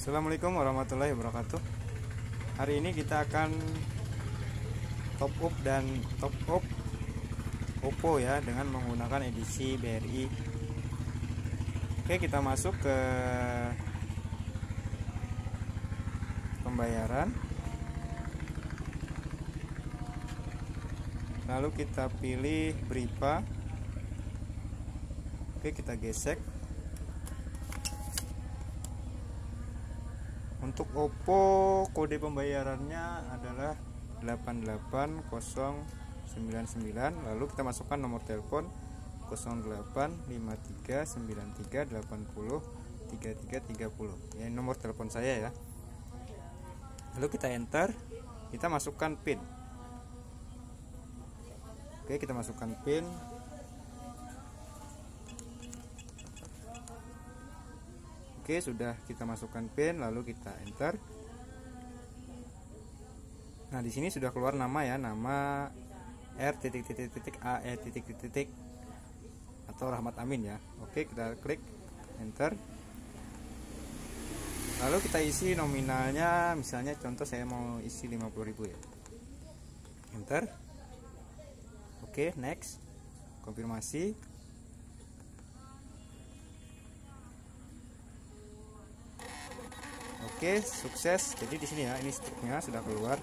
Assalamualaikum warahmatullahi wabarakatuh. Hari ini kita akan top up dan top up Oppo ya dengan menggunakan edisi BRI Oke kita masuk ke pembayaran. Lalu kita pilih Bripa. Oke kita gesek Untuk Oppo kode pembayarannya adalah 88099 lalu kita masukkan nomor telepon 085393803330 ya nomor telepon saya ya. Lalu kita enter kita masukkan pin. Oke kita masukkan pin Oke, sudah kita masukkan pin lalu kita enter. Nah, di sini sudah keluar nama ya, nama R titik titik titik A E titik titik atau Rahmat Amin ya. Oke, kita klik enter. Lalu kita isi nominalnya, misalnya contoh saya mau isi 50.000 ya. Enter. Oke, next. Konfirmasi. Oke, sukses. Jadi di sini ya, ini struknya sudah keluar.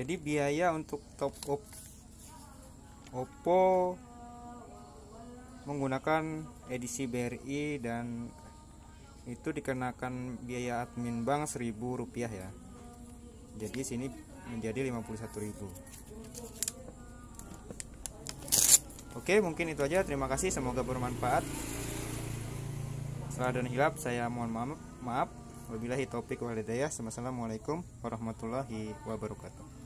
Jadi biaya untuk top up Oppo menggunakan edisi BRI dan itu dikenakan biaya admin bank 1000 rupiah ya. Jadi sini menjadi 51.000. Oke, mungkin itu aja. Terima kasih, semoga bermanfaat. Salah dan hilap saya mohon maaf. Maaf. Wabillahi taufik wal hidayah. Wassalamualaikum warahmatullahi wabarakatuh.